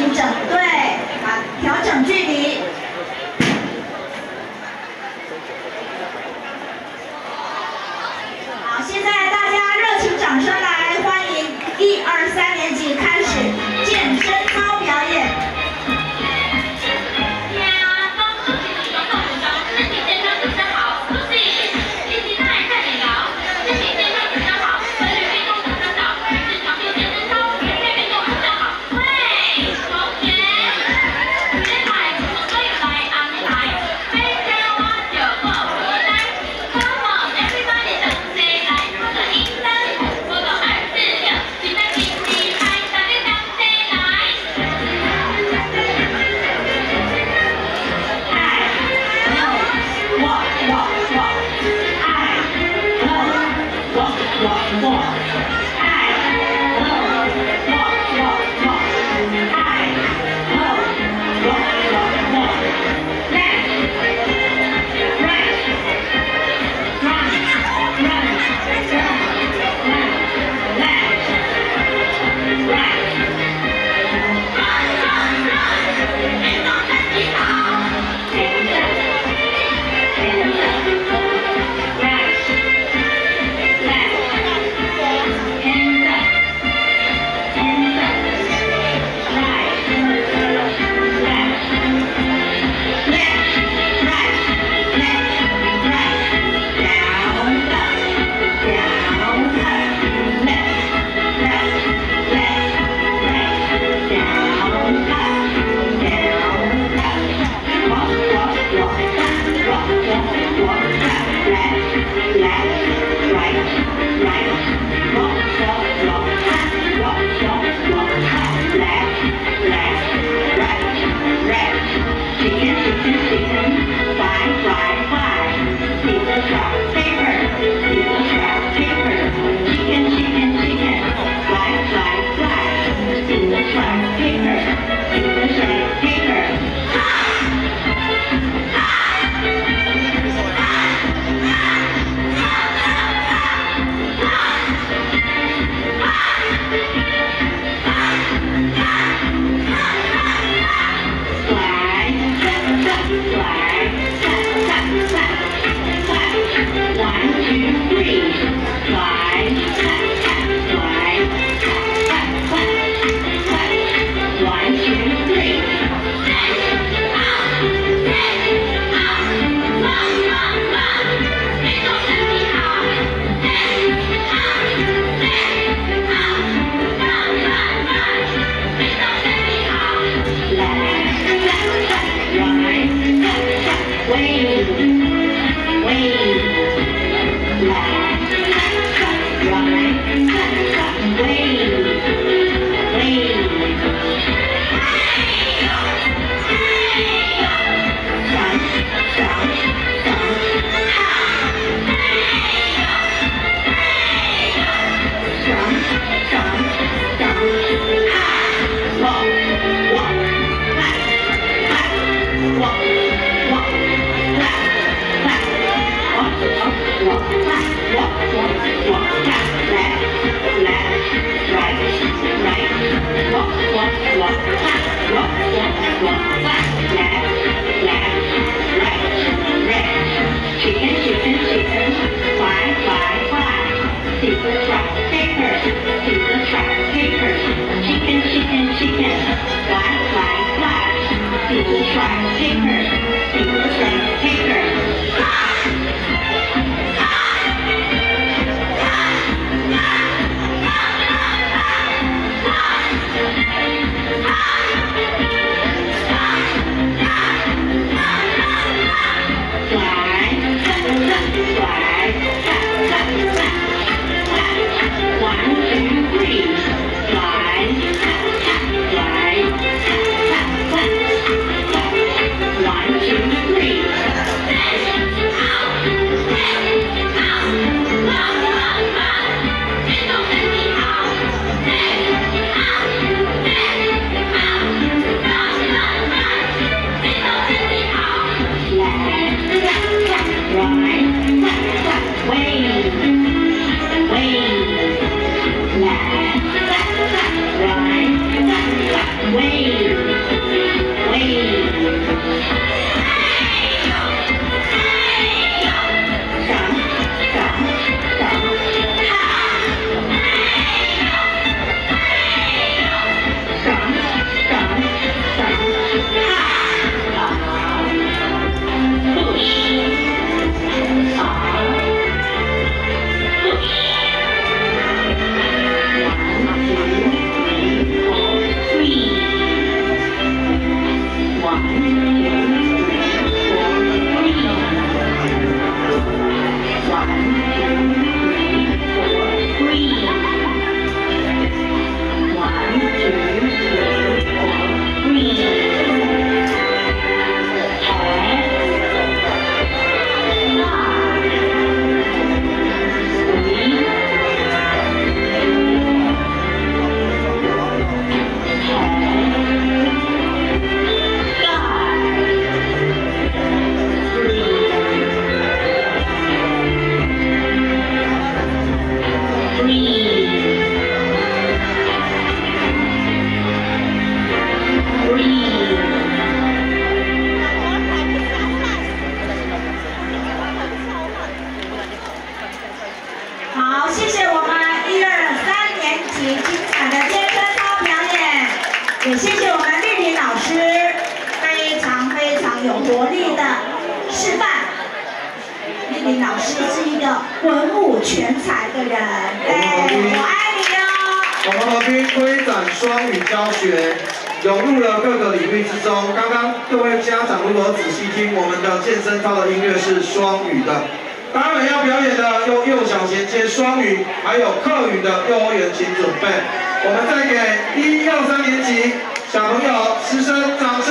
你整队哇 wave, wave. 活力的示范。丽丽老师是一个文武全才的人，哎，我爱你哦。我们和平推展双语教学，涌入了各个领域之中。刚刚各位家长如果仔细听，我们的健身操的音乐是双语的。当然要表演的用幼小衔接双语，还有课语的幼儿园，请准备。我们再给一、二、三年级小朋友、师生掌声。